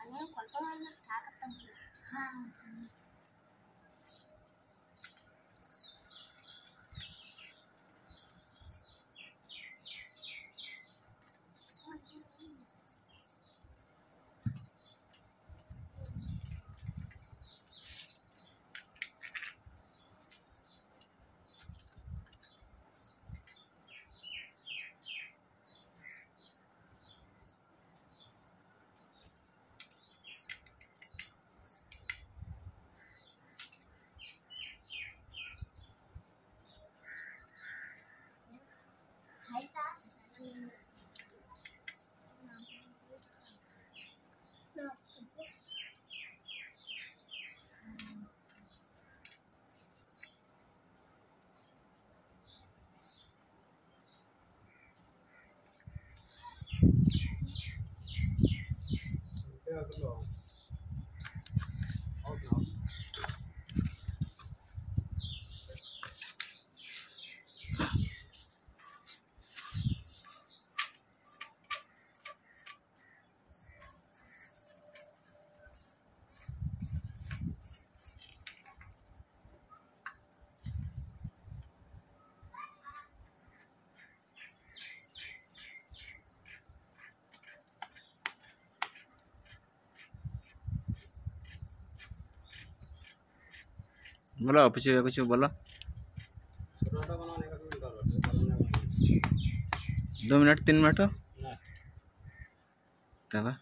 అనే కొంతమంది తాకట్టం Yeah, I don't know. বলো কিছু কিছু বলো। দু মিনিট তিন মিনিট তারপর